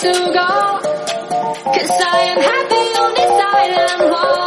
to go. Cause I am happy on this island.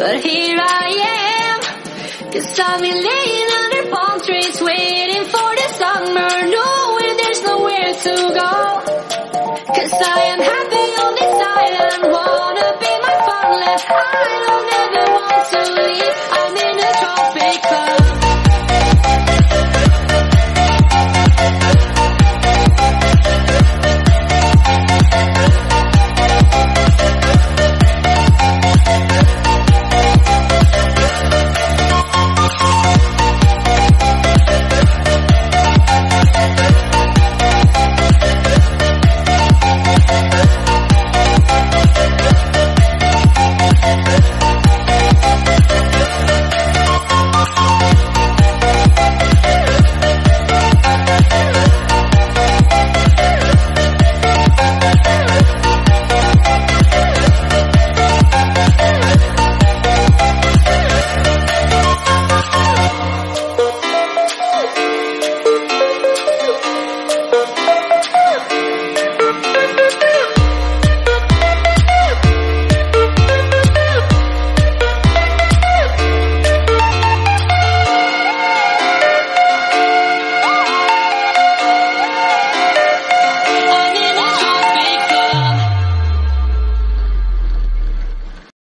But here I am, cause I'm in love.